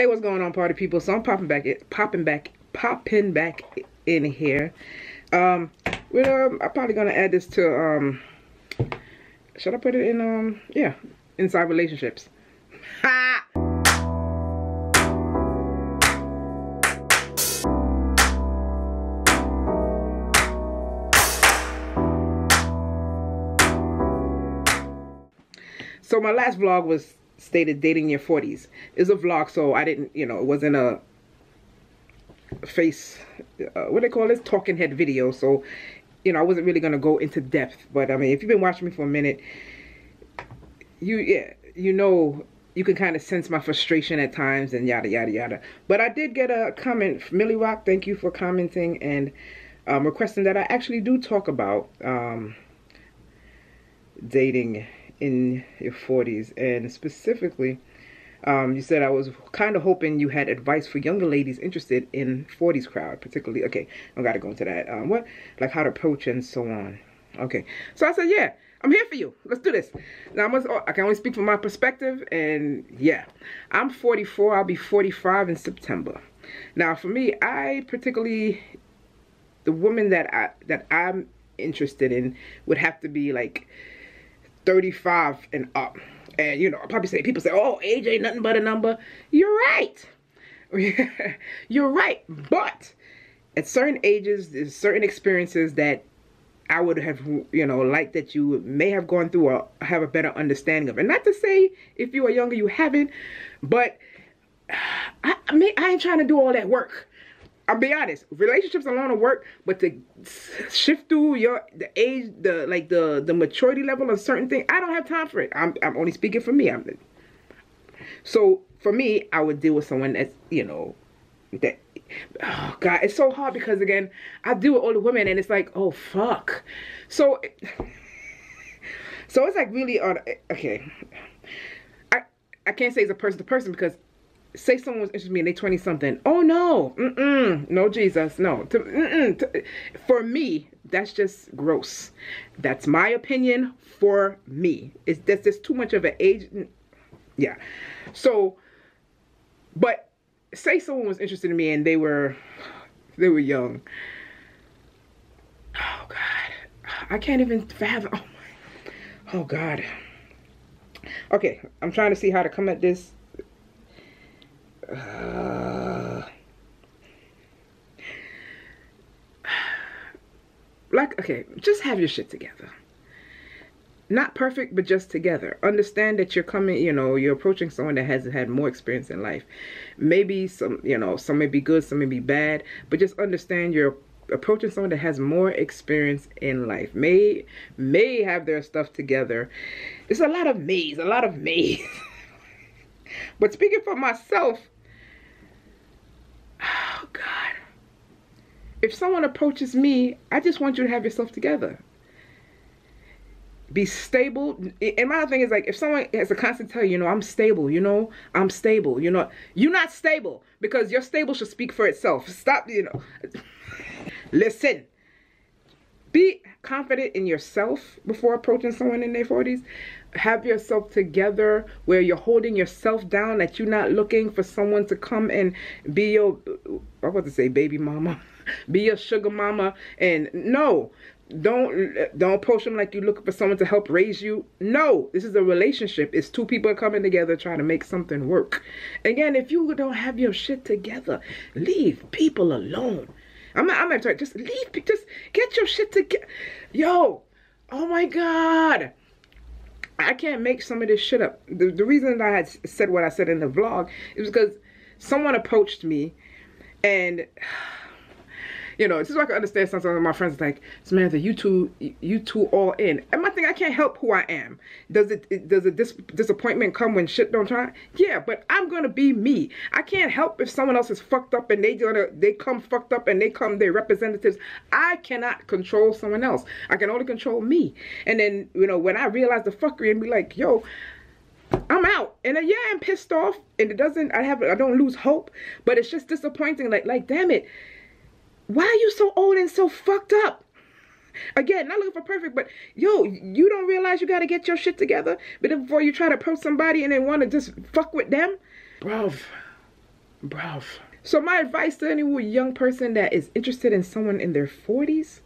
Hey, what's going on, party people? So I'm popping back, it popping back, popping back in here. Um, we're um, I'm probably gonna add this to um. Should I put it in um? Yeah, inside relationships. So my last vlog was stated dating your 40s. It's a vlog, so I didn't, you know, it wasn't a face, uh, what do they call this? Talking head video. So, you know, I wasn't really going to go into depth. But, I mean, if you've been watching me for a minute, you, yeah, you know, you can kind of sense my frustration at times and yada, yada, yada. But I did get a comment Millie Rock. Thank you for commenting and um, requesting that I actually do talk about um, dating in your 40s and specifically um, you said I was kind of hoping you had advice for younger ladies interested in 40s crowd particularly. Okay I gotta go into that. Um, what like how to approach and so on. Okay so I said yeah I'm here for you. Let's do this. Now I must I can only speak from my perspective and yeah I'm 44 I'll be 45 in September. Now for me I particularly the woman that I that I'm interested in would have to be like 35 and up. And, you know, I'll probably say, people say, oh, age ain't nothing but a number. You're right. You're right. But at certain ages, there's certain experiences that I would have, you know, liked that you may have gone through or have a better understanding of. And not to say if you are younger, you haven't, but I, I, mean, I ain't trying to do all that work. I'll be honest, relationships alone will work, but to shift through your the age, the like the the maturity level of certain things, I don't have time for it. I'm I'm only speaking for me. I'm so for me, I would deal with someone that's you know that oh god, it's so hard because again, I deal with older women and it's like oh fuck, so so it's like really on okay. I I can't say it's a person to person because say someone was interested in me and they 20 something oh no. Mm -mm, no jesus. No. Mm for me that's just gross. That's my opinion for me. It's that's just too much of an age. Yeah. So but say someone was interested in me and they were they were young. Oh god. I can't even fathom. Oh my. Oh god. Okay. I'm trying to see how to come at this uh, like, okay, just have your shit together. Not perfect, but just together. Understand that you're coming, you know, you're approaching someone that has had more experience in life. Maybe some, you know, some may be good, some may be bad, but just understand you're approaching someone that has more experience in life may may have their stuff together it's a lot of maze a lot of maze but speaking for myself God. If someone approaches me, I just want you to have yourself together. Be stable. And my other thing is like, if someone has a constant tell you, you know, I'm stable, you know, I'm stable, you know, you're not stable because your stable should speak for itself. Stop, you know. Listen. Be confident in yourself before approaching someone in their 40s have yourself together where you're holding yourself down that you're not looking for someone to come and be your I was want to say baby mama be your sugar mama and no don't don't approach them like you're looking for someone to help raise you. No this is a relationship. It's two people coming together trying to make something work. Again if you don't have your shit together leave people alone. I'm not i'm not trying just leave just get your shit together yo oh my god. I can't make some of this shit up. The, the reason I had said what I said in the vlog is because someone approached me and you know, this is why I can understand sometimes my friends like, Samantha, you two, you two all in. And my thing, I can't help who I am. Does it, does a dis disappointment come when shit don't try? Yeah, but I'm gonna be me. I can't help if someone else is fucked up and they gonna, they come fucked up and they come their representatives. I cannot control someone else. I can only control me. And then, you know, when I realize the fuckery and be like, yo, I'm out. And then, yeah, I'm pissed off. And it doesn't, I have, I don't lose hope. But it's just disappointing. Like, like, damn it why are you so old and so fucked up? Again, not looking for perfect, but yo, you don't realize you got to get your shit together but before you try to approach somebody and they want to just fuck with them? Bruv, Bruv. So my advice to any young person that is interested in someone in their 40s,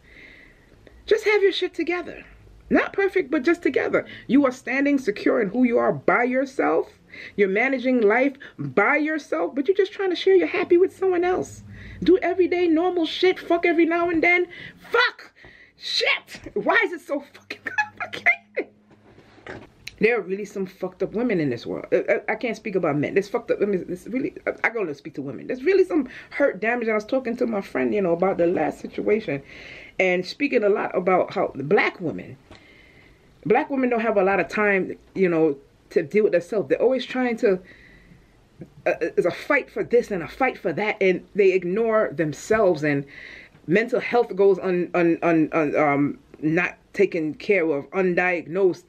just have your shit together. Not perfect, but just together. You are standing secure in who you are by yourself. You're managing life by yourself, but you're just trying to share you're happy with someone else. Do everyday normal shit. Fuck every now and then. Fuck. Shit. Why is it so fucking complicated? There are really some fucked up women in this world. I, I, I can't speak about men. There's fucked up women. It's really, I, I go to speak to women. There's really some hurt, damage. I was talking to my friend, you know, about the last situation and speaking a lot about how black women, black women don't have a lot of time, you know, to deal with themselves. They're always trying to, it's a fight for this and a fight for that, and they ignore themselves, and mental health goes on, on, on, on um, not taken care of, undiagnosed,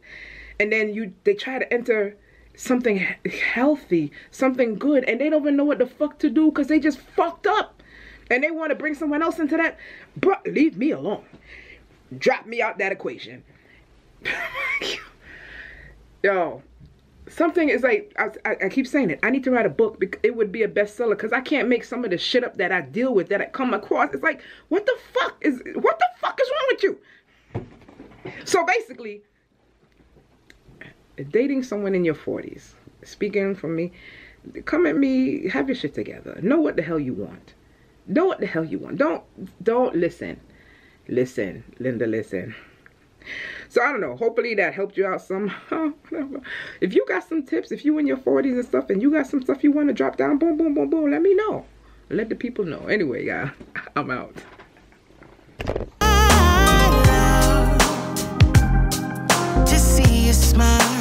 and then you they try to enter something healthy, something good, and they don't even know what the fuck to do because they just fucked up, and they want to bring someone else into that. Bro, leave me alone. Drop me out that equation. Yo, something is like I, I, keep saying it. I need to write a book because it would be a bestseller because i can't make some of the shit up that i deal with that i come across. It's like what the fuck is what the fuck is wrong with you? So basically dating someone in your 40s speaking for me come at me have your shit together. Know what the hell you want. Know what the hell you want. Don't don't listen. Listen linda listen so I don't know. Hopefully that helped you out somehow. if you got some tips, if you in your 40s and stuff and you got some stuff you want to drop down, boom, boom, boom, boom, let me know. Let the people know. Anyway, yeah, I'm out. Smile.